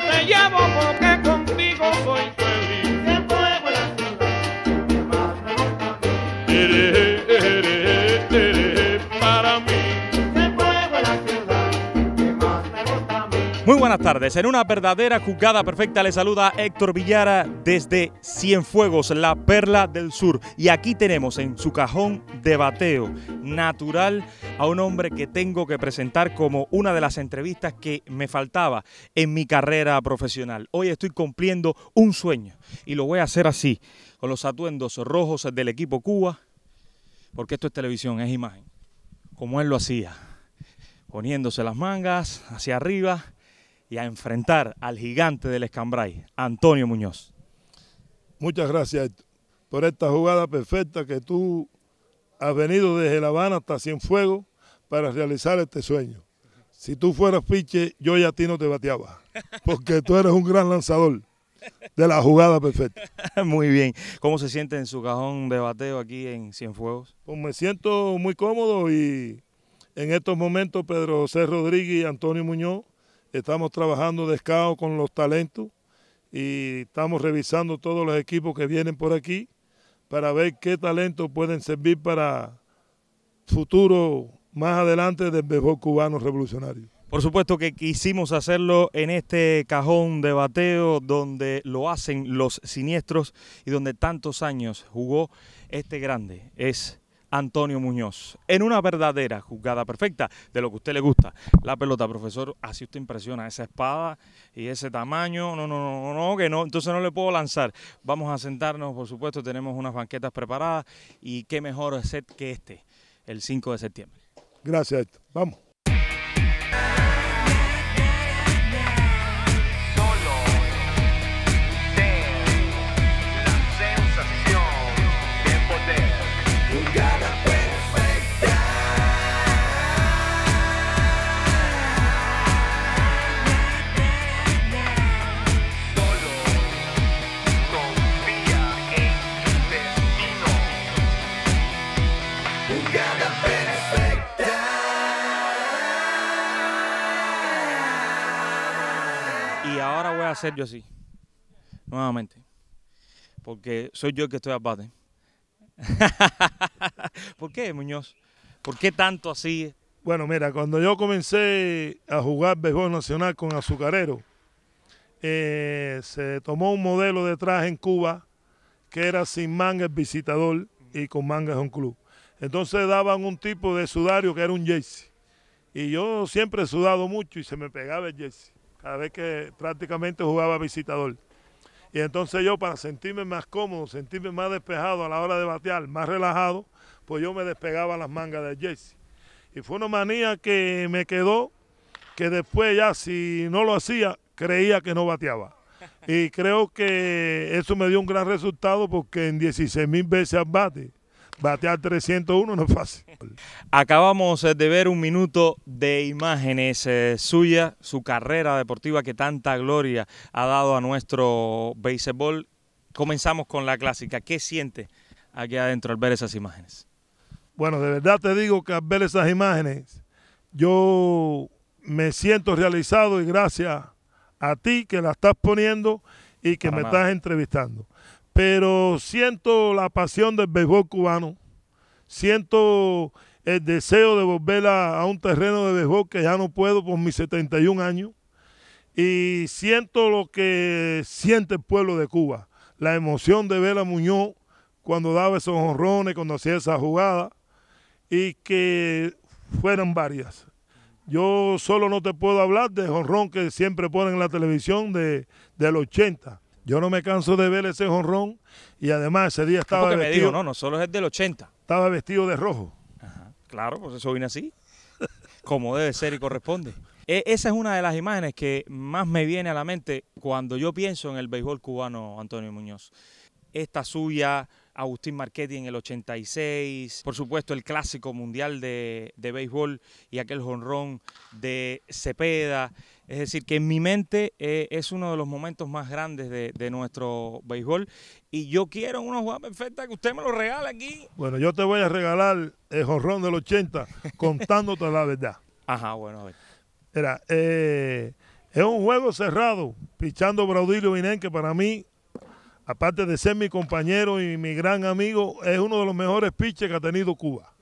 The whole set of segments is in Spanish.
te llevo porque buenas tardes. En una verdadera jugada perfecta le saluda Héctor Villara desde Cienfuegos, la perla del sur. Y aquí tenemos en su cajón de bateo natural a un hombre que tengo que presentar como una de las entrevistas que me faltaba en mi carrera profesional. Hoy estoy cumpliendo un sueño y lo voy a hacer así, con los atuendos rojos del equipo Cuba, porque esto es televisión, es imagen, como él lo hacía, poniéndose las mangas hacia arriba y a enfrentar al gigante del Escambray, Antonio Muñoz. Muchas gracias por esta jugada perfecta que tú has venido desde La Habana hasta Cienfuegos para realizar este sueño. Si tú fueras piche, yo ya a ti no te bateaba, porque tú eres un gran lanzador de la jugada perfecta. Muy bien. ¿Cómo se siente en su cajón de bateo aquí en Cienfuegos? Pues me siento muy cómodo y en estos momentos Pedro José Rodríguez y Antonio Muñoz estamos trabajando de scout con los talentos y estamos revisando todos los equipos que vienen por aquí para ver qué talentos pueden servir para futuro más adelante del béisbol cubano revolucionario. Por supuesto que quisimos hacerlo en este cajón de bateo donde lo hacen los siniestros y donde tantos años jugó este grande. Es Antonio Muñoz. En una verdadera jugada perfecta de lo que a usted le gusta. La pelota, profesor, así usted impresiona. Esa espada y ese tamaño. No, no, no, no, que no. Entonces no le puedo lanzar. Vamos a sentarnos, por supuesto. Tenemos unas banquetas preparadas. Y qué mejor set que este, el 5 de septiembre. Gracias. Vamos. A hacer yo así. Nuevamente. Porque soy yo el que estoy al bate. ¿Por qué, Muñoz? ¿Por qué tanto así? Bueno, mira, cuando yo comencé a jugar béisbol nacional con Azucarero, eh, se tomó un modelo de traje en Cuba que era sin manga el visitador y con mangas un club. Entonces daban un tipo de sudario que era un jersey. Y yo siempre he sudado mucho y se me pegaba el jersey cada vez que prácticamente jugaba visitador. Y entonces yo para sentirme más cómodo, sentirme más despejado a la hora de batear, más relajado, pues yo me despegaba las mangas del jersey. Y fue una manía que me quedó, que después ya si no lo hacía, creía que no bateaba. Y creo que eso me dio un gran resultado porque en 16 mil veces al bate, batear 301 no es fácil. Acabamos eh, de ver un minuto de imágenes eh, suyas, su carrera deportiva que tanta gloria ha dado a nuestro béisbol. Comenzamos con la clásica. ¿Qué siente aquí adentro al ver esas imágenes? Bueno, de verdad te digo que al ver esas imágenes, yo me siento realizado y gracias a ti que la estás poniendo y que Para me nada. estás entrevistando. Pero siento la pasión del béisbol cubano, siento el deseo de volver a, un terreno de béisbol que ya no puedo por mis 71 años y siento lo que siente el pueblo de Cuba, la emoción de ver a Muñoz cuando daba esos honrones, cuando hacía esa jugada y que fueran varias. Yo solo no te puedo hablar de jonrón que siempre ponen en la televisión de, del 80. Yo no me canso de ver ese jonrón y además ese día estaba me vestido, digo, no, no solo es del 80. estaba vestido de rojo. Ajá, claro, pues eso viene así, como debe ser y corresponde. E- esa es una de las imágenes que más me viene a la mente cuando yo pienso en el béisbol cubano, Antonio Muñoz. Esta suya, Agustín Marchetti en el 86, por supuesto el clásico mundial de, de béisbol y aquel jonrón de Cepeda. Es decir, que en mi mente eh, es uno de los momentos más grandes de, de nuestro béisbol y yo quiero una jugada perfecta que usted me lo regale aquí. Bueno, yo te voy a regalar el jonrón del 80 contándote la verdad. Ajá, bueno, a ver. Era, eh, Es un juego cerrado, pichando Braudilio Vinén, que para mí, aparte de ser mi compañero y mi gran amigo, es uno de los mejores pitches que ha tenido Cuba.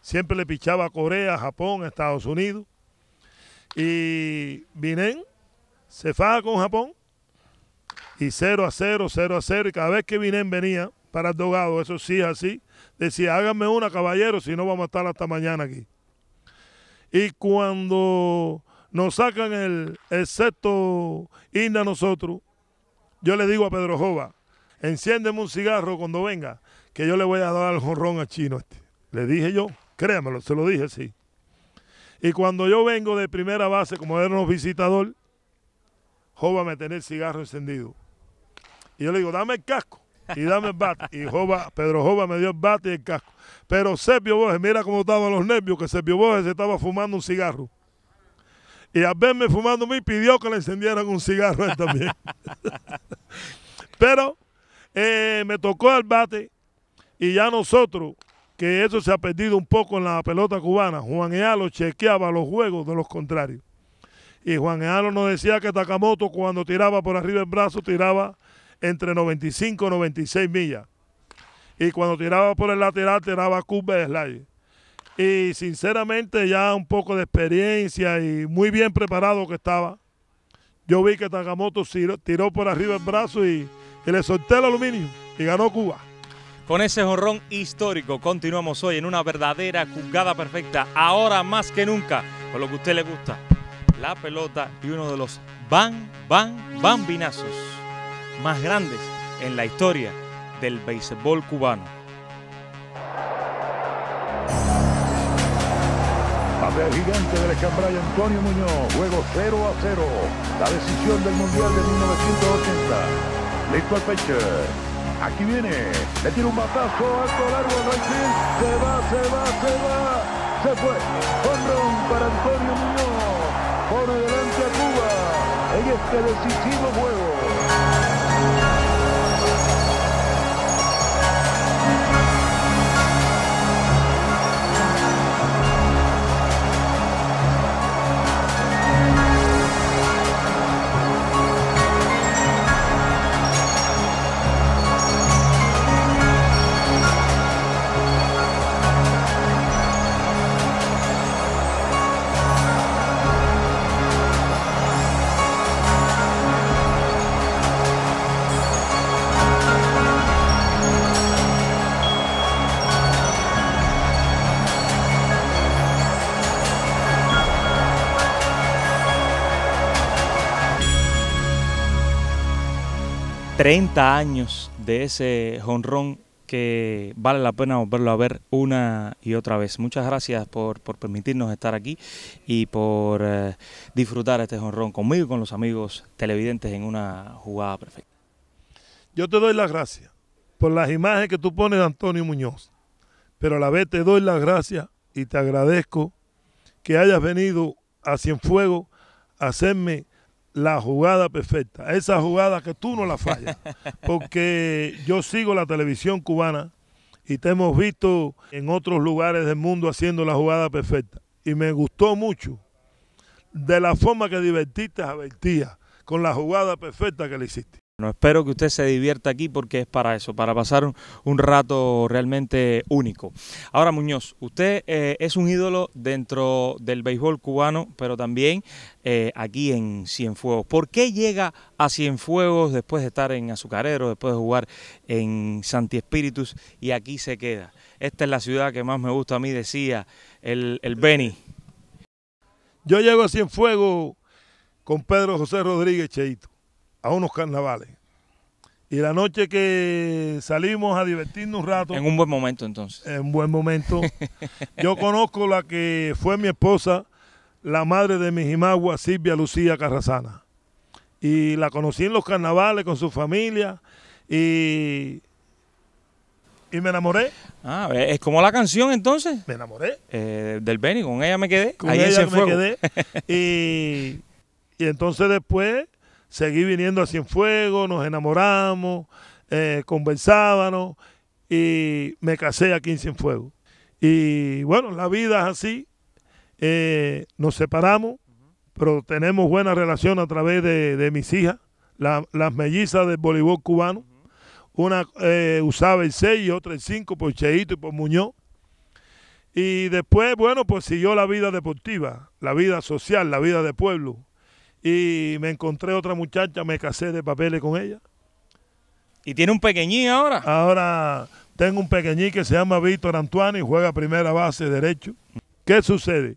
Siempre le pichaba a Corea, Japón, Estados Unidos. Y Vinén se faja con Japón y 0 a 0, 0 a 0. Y cada vez que Vinén venía para el dogado, eso sí es así, decía, háganme una, caballero, si no vamos a estar hasta mañana aquí. Y cuando nos sacan el, el sexto inning a nosotros, yo le digo a Pedro Jova, enciéndeme un cigarro cuando venga, que yo le voy a dar el jorrón al chino este. Le dije yo, créamelo, se lo dije sí. Y cuando yo vengo de primera base, como era un visitador, Jova me tenía el cigarro encendido. Y yo le digo, dame el casco y dame el bate. Y Jova, Pedro Jova me dio el bate y el casco. Pero Sergio Borges, mira cómo estaban los nervios, que Sergio Borges se estaba fumando un cigarro. Y al verme fumando mí, pidió que le encendieran un cigarro a él también. Pero eh, me tocó el bate y ya nosotros, que eso se ha perdido un poco en la pelota cubana, Juan Ealo chequeaba los juegos de los contrarios. Y Juan Ealo nos decía que Takamoto cuando tiraba por arriba el brazo tiraba entre 95 y 96 millas. Y cuando tiraba por el lateral tiraba curva de slide. Y sinceramente ya un poco de experiencia y muy bien preparado que estaba. Yo vi que Takamoto tiró, por arriba el brazo y, y le solté el aluminio y ganó Cuba. Con ese jonrón histórico continuamos hoy en una verdadera jugada perfecta, ahora más que nunca, con lo que a usted le gusta, la pelota y uno de los van, van, bambinazos más grandes en la historia del béisbol cubano. Papel gigante del escambray Antonio Muñoz, juego 0 a 0. La decisión del Mundial de 1980. Listo el pitcher. Aquí viene, le tira un batazo alto, largo, fin. Se va, se va, se va. Se fue. Honrón para Antonio Muñoz. Pone delante a Cuba en este decisivo juego. 30 años de ese jonrón que vale la pena volverlo a ver una y otra vez. Muchas gracias por, por permitirnos estar aquí y por eh, disfrutar este jonrón conmigo y con los amigos televidentes en una jugada perfecta. Yo te doy las gracias por las imágenes que tú pones de Antonio Muñoz, pero a la vez te doy las gracias y te agradezco que hayas venido a Cienfuegos a hacerme la jugada perfecta, esa jugada que tú no la fallas, porque yo sigo la televisión cubana y te hemos visto en otros lugares del mundo haciendo la jugada perfecta. Y me gustó mucho de la forma que divertiste a Bertía con la jugada perfecta que le hiciste. No, espero que usted se divierta aquí porque es para eso, para pasar un, rato realmente único. Ahora, Muñoz, usted eh, es un ídolo dentro del béisbol cubano, pero también eh, aquí en Cienfuegos. ¿Por qué llega a Cienfuegos después de estar en Azucarero, después de jugar en Santi Espíritus y aquí se queda? Esta es la ciudad que más me gusta a mí, decía el, el Beni. Yo llego a Cienfuegos con Pedro José Rodríguez Cheito a unos carnavales. Y la noche que salimos a divertirnos un rato. En un buen momento entonces. En un buen momento. yo conozco la que fue mi esposa, la madre de mi jimagua, Silvia Lucía Carrazana. Y la conocí en los carnavales con su familia y, y me enamoré. Ah, es como la canción entonces. Me enamoré. Eh, del Beni, con ella me quedé. Con Ahí ella me quedé. y, y entonces después seguí viniendo a Cienfuegos, nos enamoramos, eh, conversábamos y me casé aquí en Cienfuegos. Y bueno, la vida es así. Eh, nos separamos pero tenemos buena relación a través de, mis hijas, la- las mellizas del voleibol cubano. Una eh, usaba el 6 y otra el 5 por Cheito y por Muñoz. Y después, bueno, pues siguió la vida deportiva, la vida social, la vida de pueblo. Y me encontré otra muchacha, me casé de papeles con ella. Y tiene un pequeñín ahora. Ahora tengo un pequeñín que se llama Víctor Antoine y juega primera base derecho. ¿Qué sucede?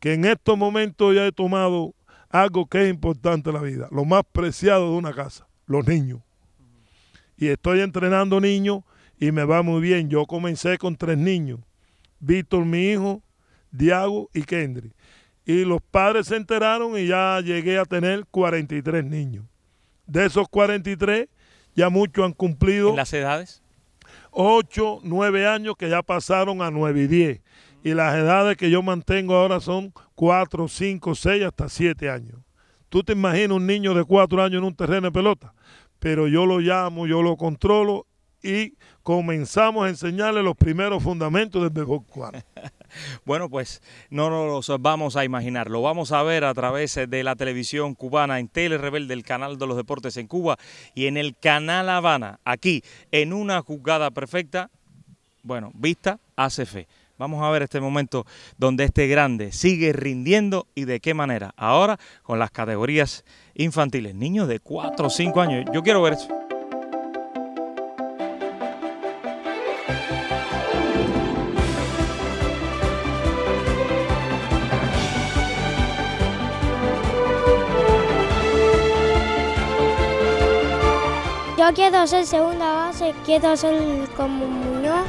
Que en estos momentos ya he tomado algo que es importante en la vida, lo más preciado de una casa, los niños. Y estoy entrenando niños y me va muy bien. Yo comencé con tres niños, Víctor mi hijo, Diago y Kendry. Y los padres se enteraron y ya llegué a tener 43 niños. De esos 43, ya muchos han cumplido En las edades. 8, 9 años que ya pasaron a 9 y 10. Y las edades que yo mantengo ahora son 4, 5, 6, hasta 7 años. Tú te imaginas un niño de 4 años en un terreno de pelota, pero yo lo llamo, yo lo controlo y comenzamos a enseñarle los primeros fundamentos del béisbol cubano. Bueno, pues no nos vamos a imaginar. Lo vamos a ver a través de la televisión cubana en Tele Rebelde, el canal de los deportes en Cuba y en el canal Habana, aquí en una jugada perfecta. Bueno, vista hace fe. Vamos a ver este momento donde este grande sigue rindiendo y de qué manera. Ahora con las categorías infantiles, niños de 4 o 5 años. Yo quiero ver eso. Yo quiero ser segunda base, quiero ser como Muñoz,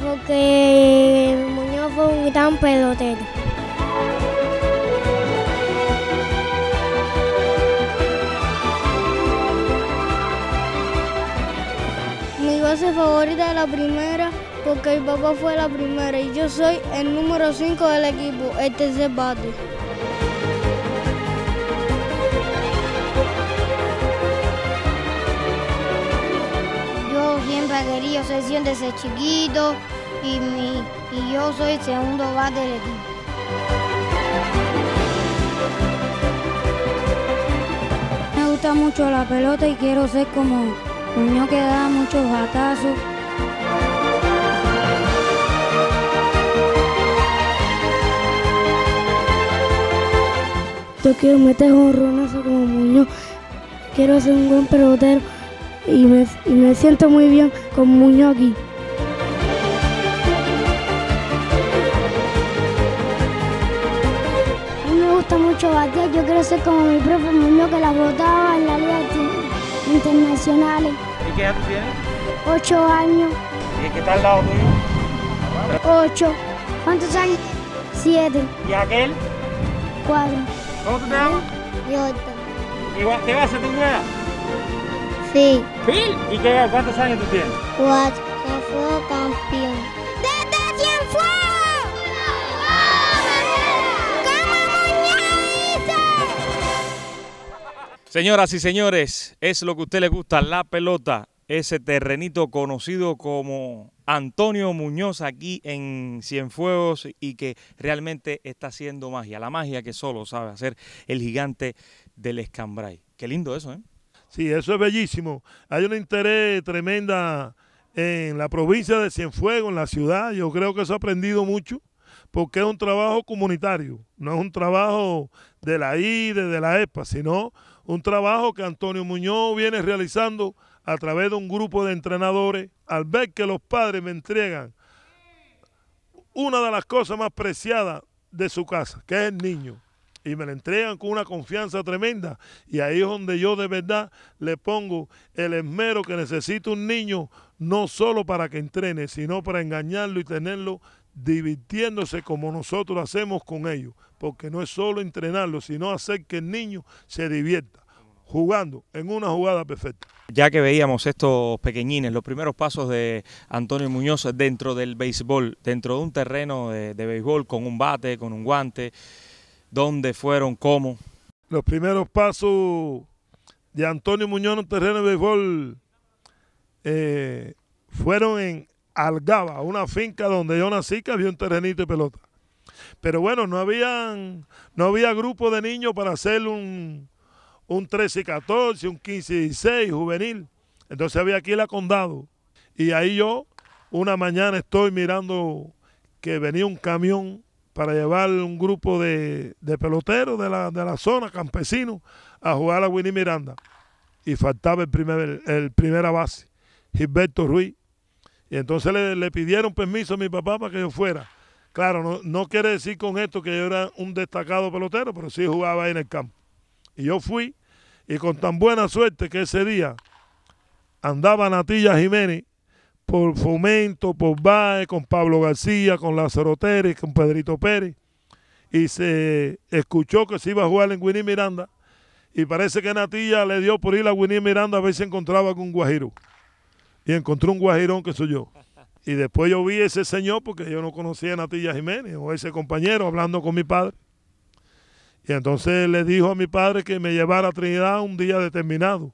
porque Muñoz fue un gran pelotero. Mi base favorita es la primera, porque mi papá fue la primera y yo soy el número 5 del equipo, el tercer bate. Siempre he querido ser desde chiquito y, mi, y yo soy el segundo bate del equipo. Me gusta mucho la pelota y quiero ser como Muñoz que da muchos batazos. Yo quiero meter un ronazo como Muñoz. Quiero ser un buen pelotero y me, y me siento muy bien con Muñoz aquí. A mí me gusta mucho batear, yo quiero ser como mi profe Muñoz que la botaba en la liga inter- internacionales. ¿Y qué edad tienes? Ocho años, ¿Y qué tal al lado tuyo? ocho. ¿Cuántos años? Siete, ¿Y aquel? cuatro. ¿Cómo tú te llamas? Y ocho. Igual, ¿Qué base tú juegas? Sí, Phil. ¿Y qué, cuántos años tú tienes? cuatro. Ya fue campeón. ¡Desde Cienfuegos! Señoras y señores, es lo que a usted le gusta, la pelota, ese terrenito conocido como Antonio Muñoz aquí en Cienfuegos y que realmente está haciendo magia, la magia que solo sabe hacer el gigante del Escambray. Qué lindo eso, ¿eh? Sí, eso es bellísimo. Hay un interés tremenda en la provincia de Cienfuegos, en la ciudad. Yo creo que eso ha aprendido mucho porque es un trabajo comunitario, no es un trabajo de la IDE, de la EPA, sino un trabajo que Antonio Muñoz viene realizando a través de un grupo de entrenadores al ver que los padres me entregan una de las cosas más preciadas de su casa, que es el niño. Y me la entregan con una confianza tremenda. Y ahí es donde yo de verdad le pongo el esmero que necesita un niño, no solo para que entrene, sino para engañarlo y tenerlo divirtiéndose como nosotros hacemos con ellos. Porque no es solo entrenarlo, sino hacer que el niño se divierta jugando en una jugada perfecta. Ya que veíamos estos pequeñines, los primeros pasos de Antonio Muñoz dentro del béisbol, dentro de un terreno de, de béisbol con un bate, con un guante, dónde fueron, cómo. Los primeros pasos de Antonio Muñoz en terreno de béisbol eh, fueron en Algaba, una finca donde yo nací que había un terrenito de pelota. Pero bueno, no habían, no había grupo de niños para hacer un, un 13 y 14, un 15 y 16 juvenil. Entonces había aquí la condado. Y ahí yo, una mañana estoy mirando que venía un camión para llevar un grupo de, de peloteros de la, de la zona, campesinos, a jugar a Winnie Miranda. Y faltaba el primer, el primera base, Gilberto Ruiz. Y entonces le, le pidieron permiso a mi papá para que yo fuera. Claro, no, no quiere decir con esto que yo era un destacado pelotero, pero sí jugaba ahí en el campo. Y yo fui, y con tan buena suerte que ese día andaba Natilla Jiménez por Fomento, por Baez, con Pablo García, con Lázaro Pérez, con Pedrito Pérez, y se escuchó que se iba a jugar en Winnie Miranda, y parece que Natilla le dio por ir a Winnie Miranda a ver si encontraba con un guajiro. Y encontró un guajirón que soy yo. Y después yo vi a ese señor, porque yo no conocía a Natilla Jiménez, o ese compañero, hablando con mi padre. Y entonces le dijo a mi padre que me llevara a Trinidad un día determinado,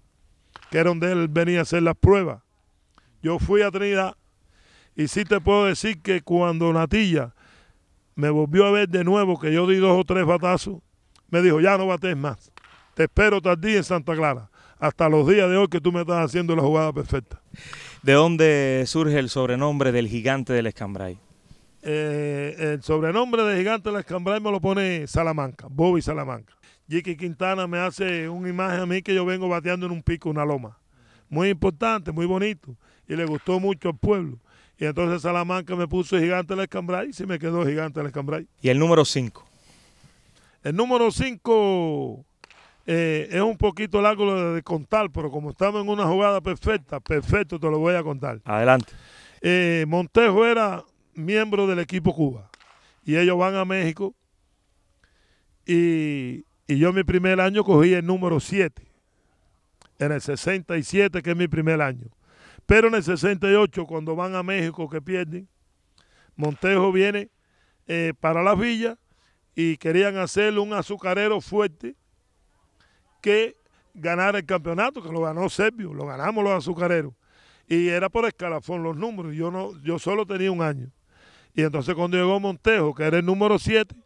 que era donde él venía a hacer las pruebas. Yo fui a Trinidad y sí te puedo decir que cuando Natilla me volvió a ver de nuevo, que yo di dos o tres batazos, me dijo, ya no bates más. Te espero tardía en Santa Clara. Hasta los días de hoy que tú me estás haciendo la jugada perfecta. ¿De dónde surge el sobrenombre del gigante del Escambray? Eh, el sobrenombre de Gigante de la Escambray me lo pone Salamanca, Bobby Salamanca. Jiki Quintana me hace una imagen a mí que yo vengo bateando en un pico, una loma. Muy importante, muy bonito. Y le gustó mucho al pueblo. Y entonces Salamanca me puso Gigante de la Escambray y se me quedó Gigante de la Escambray. Y el número 5. El número 5 eh, es un poquito largo de, de contar, pero como estamos en una jugada perfecta, perfecto, te lo voy a contar. Adelante. Eh, Montejo era miembro del equipo Cuba y ellos van a México y, y yo mi primer año cogí el número 7 en el 67 que es mi primer año pero en el 68 cuando van a México que pierden Montejo viene eh, para las villas y querían hacerle un azucarero fuerte que ganara el campeonato que lo ganó Servio, lo ganamos los azucareros y era por escalafón los números. Yo no, yo solo tenía un año. Y entonces cuando llegó Montejo, que era el número 7,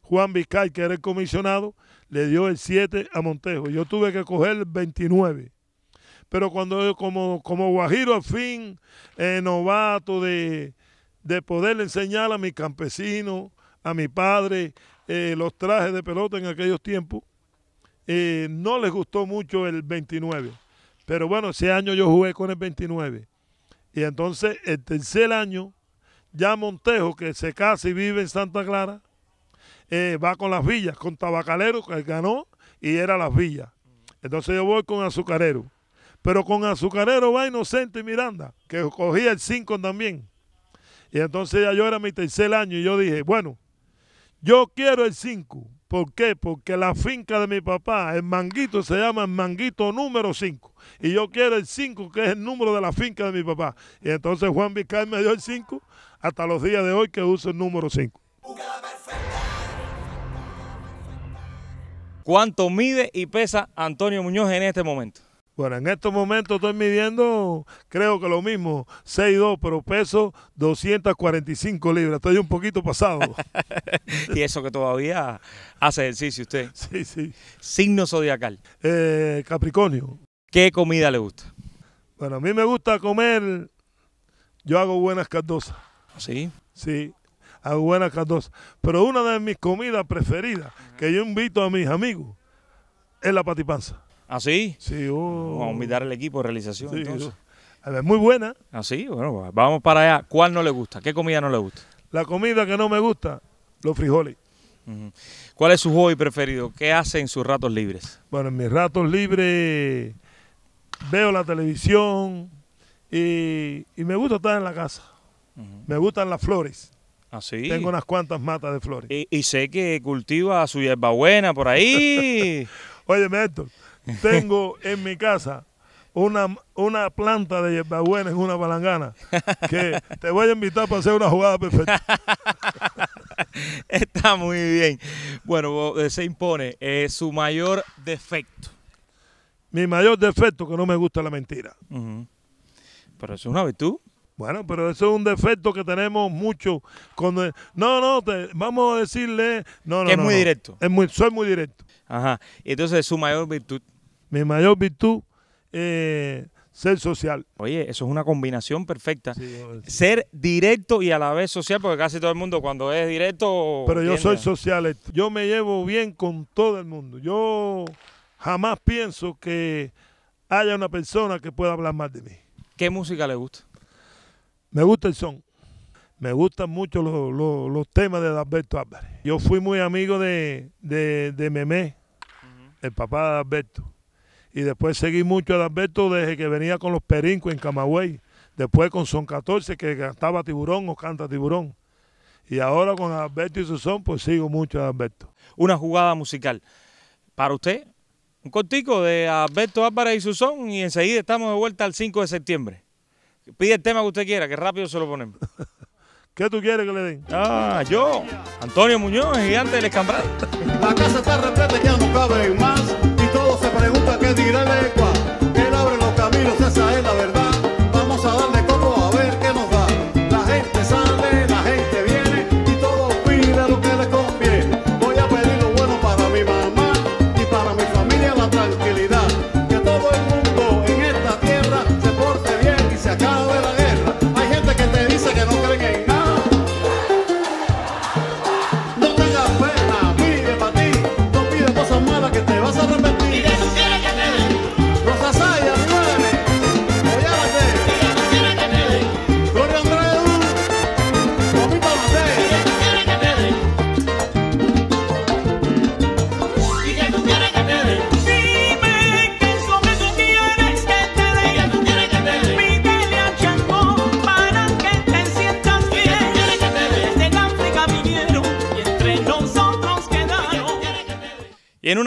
Juan Vizcay, que era el comisionado, le dio el 7 a Montejo. Yo tuve que coger el 29. Pero cuando como, como Guajiro al fin, eh, novato de, de poderle enseñar a mi campesino, a mi padre, eh, los trajes de pelota en aquellos tiempos, eh, no les gustó mucho el 29. Pero bueno, ese año yo jugué con el 29. Y entonces el tercer año, ya Montejo, que se casa y vive en Santa Clara, va con las villas, con Tabacalero, que ganó, y era las villas. Entonces yo voy con Azucarero. Pero con Azucarero va Inocente y Miranda, que cogía el 5 también. Y entonces ya yo era mi tercer año y yo dije, bueno, yo quiero el 5. ¿Por qué? Porque la finca de mi papá, el manguito, se llama el manguito número 5. Y yo quiero el 5, que es el número de la finca de mi papá. Y entonces Juan Vizcay me dio el 5 hasta los días de hoy que uso el número 5. ¿Cuánto mide y pesa Antonio Muñoz en este momento? Bueno, en estos momentos estoy midiendo, creo que lo mismo, 6'2, pero peso 245 libras. Estoy un poquito pasado. y eso que todavía hace ejercicio usted. sí, sí. Signo zodiacal. Eh, Capricornio. ¿Qué comida le gusta? Bueno, a mí me gusta comer, yo hago buenas cardosas. Sí. Sí, hago buenas cardosas. Pero una de mis comidas preferidas que yo invito a mis amigos es la patipanza. ¿Ah, sí? Sí, oh. Vamos a invitar al equipo de realización Sí, entonces. oh. Es muy buena. ¿Ah, sí? Bueno, vamos para allá. ¿Cuál no le gusta? ¿Qué comida no le gusta? La comida que no me gusta, los frijoles. ¿Cuál es su hobby preferido? ¿Qué hace en sus ratos libres? Bueno, en mis ratos libres veo la televisión y, y me gusta estar en la casa. Me gustan las flores. ¿Ah, sí? Tengo unas cuantas matas de flores. Y, y sé que cultiva su hierbabuena por ahí. Oye, Héctor, tengo en mi casa una, una planta de hierbabuena en una palangana que te voy a invitar para hacer una jugada perfecta. Está muy bien. Bueno, eh, se impone eh, su mayor defecto. Mi mayor defecto que no me gusta la mentira. Pero eso es una virtud. Bueno, pero eso es un defecto que tenemos mucho. Cuando, no, no, te- vamos a decirle. No, no, Que es no, muy no. directo. Es muy, soy muy directo. Ajá. Entonces su mayor virtud. Mi mayor virtud es ser social. Oye, eso es una combinación perfecta. Sí, Ser directo y a la vez social, porque casi todo el mundo cuando es directo. pero yo soy social. Héctor. Yo me llevo bien con todo el mundo. Yo jamás pienso que haya una persona que pueda hablar mal de mí. ¿Qué música le gusta? Me gusta el son. Me gustan mucho los, los- los temas de Alberto Álvarez. Yo fui muy amigo de, de, de Memé, el papá de Alberto. Y después seguí mucho a Alberto desde que venía con los Perincos en Camagüey. Después con Son 14, que cantaba Tiburón o canta Tiburón. Y ahora con Alberto y su son, pues sigo mucho a Alberto. Una jugada musical. Para usted, un cortico de Alberto Álvarez y su son y enseguida estamos de vuelta al 5 de septiembre. Pide el tema que usted quiera, que rápido se lo ponemos. ¿Qué tú quieres que le den? Ah, yo, Antonio Muñoz, el gigante del escambray. La casa está repleta, ya no más. Y todos se preguntan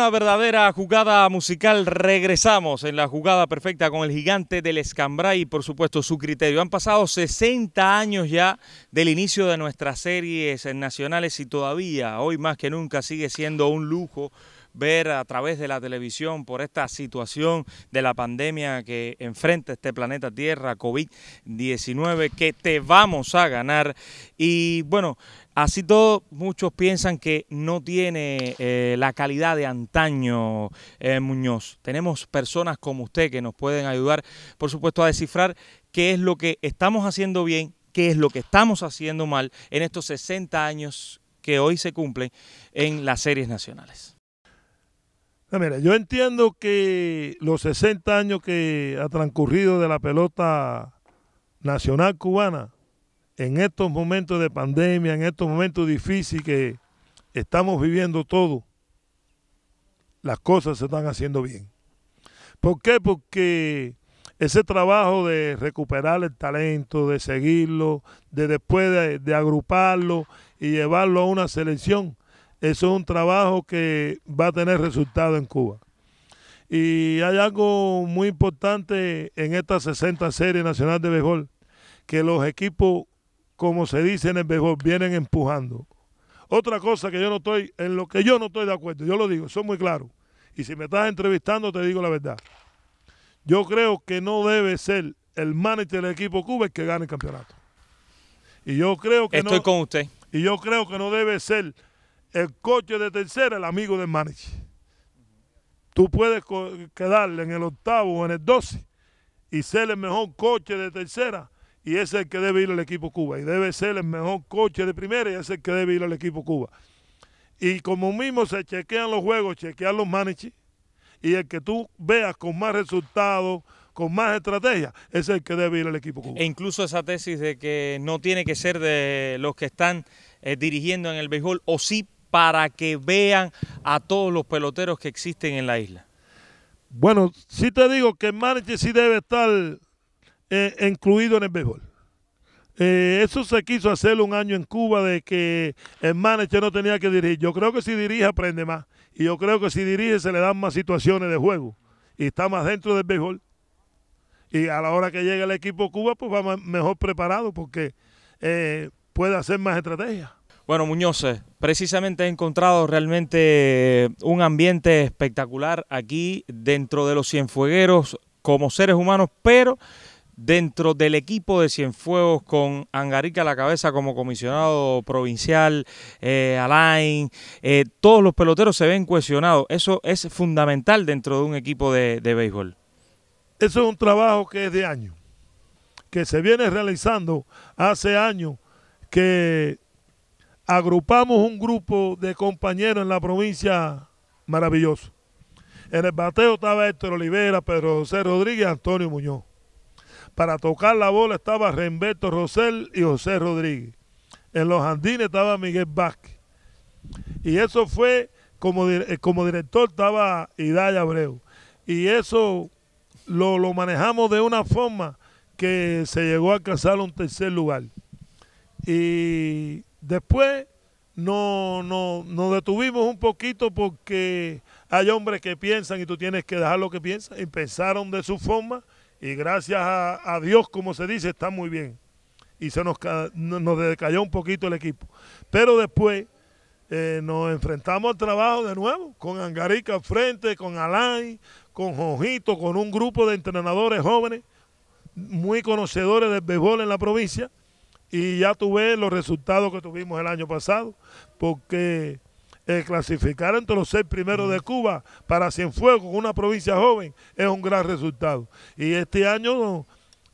una verdadera jugada musical regresamos en la jugada perfecta con el gigante del Escambray y por supuesto su criterio. Han pasado 60 años ya del inicio de nuestras series nacionales y todavía, hoy más que nunca, sigue siendo un lujo ver a través de la televisión por esta situación de la pandemia que enfrenta este planeta Tierra, COVID-19, que te vamos a ganar. Y bueno, así todo, muchos piensan que no tiene eh, la calidad de antaño eh, Muñoz. Tenemos personas como usted que nos pueden ayudar, por supuesto, a descifrar qué es lo que estamos haciendo bien, qué es lo que estamos haciendo mal en estos 60 años que hoy se cumplen en las series nacionales. Ah, mira, yo entiendo que los 60 años que ha transcurrido de la pelota nacional cubana, en estos momentos de pandemia, en estos momentos difíciles que estamos viviendo todos, las cosas se están haciendo bien. ¿Por qué? Porque ese trabajo de recuperar el talento, de seguirlo, de después de, de agruparlo y llevarlo a una selección, eso es un trabajo que va a tener resultado en Cuba. Y hay algo muy importante en esta 60 serie nacional de béisbol, que los equipos, como se dice en el béisbol, vienen empujando. Otra cosa que yo no estoy, en lo que yo no estoy de acuerdo, yo lo digo, soy muy claro. Y si me estás entrevistando, te digo la verdad. Yo creo que no debe ser el manager del equipo Cuba el que gane el campeonato. Y yo creo que Estoy no, con usted. y yo creo que no debe ser el coche de tercera el amigo del manager. Tú puedes quedarle en el octavo o en el 12 y ser el mejor coche de tercera y ese es el que debe ir al equipo Cuba. Y debe ser el mejor coche de primera y es el que debe ir al equipo Cuba. Y como mismo se chequean los juegos, chequean los managers y el que tú veas con más resultados, con más estrategia, es el que debe ir al equipo Cuba. E incluso esa tesis de que no tiene que ser de los que están eh, dirigiendo en el béisbol, o sí para que vean a todos los peloteros que existen en la isla. Bueno, sí te digo que el manager sí debe estar eh, incluido en el béisbol. Eh, eso se quiso hacer un año en Cuba de que el manager no tenía que dirigir. Yo creo que si dirige aprende más. Y yo creo que si dirige se le dan más situaciones de juego. Y está más dentro del béisbol. Y a la hora que llegue el equipo Cuba, pues va mejor preparado porque eh, puede hacer más estrategia. Bueno, Muñoz, eh, precisamente he encontrado realmente un ambiente espectacular aquí dentro de los Cienfuegueros como seres humanos, pero dentro del equipo de Cienfuegos con Angarica a la cabeza como comisionado provincial, eh, Alain, eh, todos los peloteros se ven cohesionados. Eso es fundamental dentro de un equipo de, de béisbol. Eso es un trabajo que es de años, que se viene realizando hace años, que agrupamos un grupo de compañeros en la provincia maravilloso. En el bateo estaba Héctor Olivera, Pedro José Rodríguez, Antonio Muñoz. Para tocar la bola estaba Remberto Rosell y José Rodríguez. En los jardines estaba Miguel Vázquez. Y eso fue, como, eh, como director estaba Hidaya Abreu. Y eso lo, lo manejamos de una forma que se llegó a alcanzar un tercer lugar. Y después no, no, nos detuvimos un poquito porque hay hombres que piensan y tú tienes que dejar lo que piensan. Y pensaron de su forma y gracias a, Dios, como se dice, está muy bien. Y se nos, nos decayó un poquito el equipo. Pero después eh, nos enfrentamos al trabajo de nuevo, con Angarica al frente, con Alain, con Jonjito, con un grupo de entrenadores jóvenes, muy conocedores del béisbol en la provincia. Y ya tú ves los resultados que tuvimos el año pasado, porque eh, clasificar entre los seis primeros de Cuba para Cienfuegos, una provincia joven, es un gran resultado. Y este año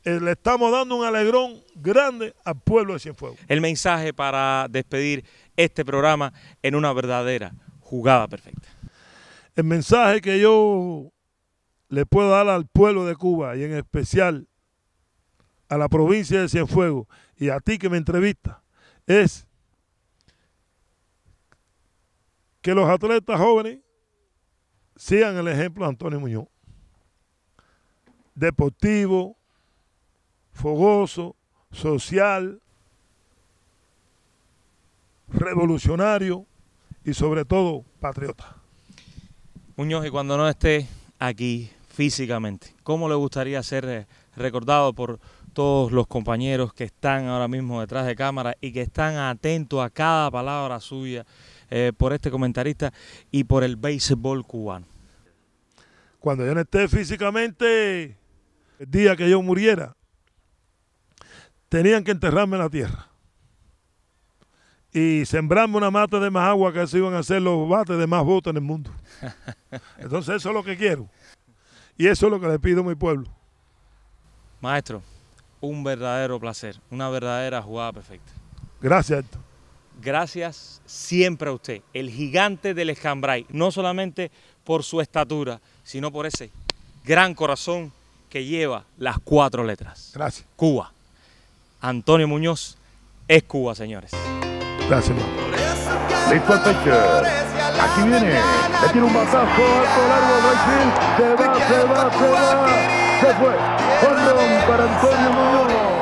eh, le estamos dando un alegrón grande al pueblo de Cienfuegos. El mensaje para despedir este programa en una verdadera jugada perfecta. El mensaje que yo le puedo dar al pueblo de Cuba y en especial a la provincia de Cienfuegos y a ti que me entrevistas es que los atletas jóvenes sigan el ejemplo de Antonio Muñoz. Deportivo, fogoso, social, revolucionario y sobre todo patriota. Muñoz, y cuando no esté aquí físicamente, ¿cómo le gustaría ser eh, recordado por todos los compañeros que están ahora mismo detrás de cámara y que están atentos a cada palabra suya eh, por este comentarista y por el béisbol cubano? cuando yo no esté físicamente, el día que yo muriera, tenían que enterrarme en la tierra. Y sembrarme una mata de más agua que eso iban a ser los bates de más votos en el mundo. Entonces eso es lo que quiero. Y eso es lo que le pido a mi pueblo. Maestro, un verdadero placer, una verdadera jugada perfecta. Gracias. Gracias siempre a usted, el gigante del Escambray, no solamente por su estatura, sino por ese gran corazón que lleva las cuatro letras. Gracias. Cuba. Antonio Muñoz es Cuba, señores. Gracias, hermano. Listo el pitcher. Aquí viene. Le tira un batazo alto, largo, field. Se va, se va, se va. Se fue. Honrón para Antonio Muñoz.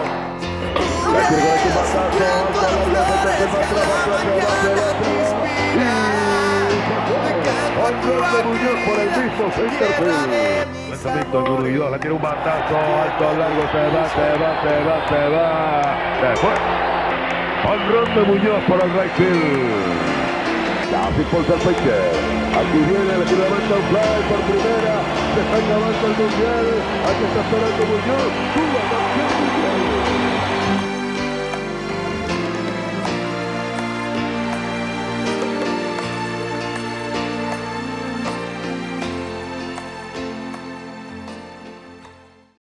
Lanzamiento en uno y dos. Le tira un batazo alto, largo, se va, se va, se va, se va. Se fue. De Muñoz para el right field. Casi por. Aquí viene, le tira levanta un fly por primera. Se está acabando el mundial. Aquí está esperando.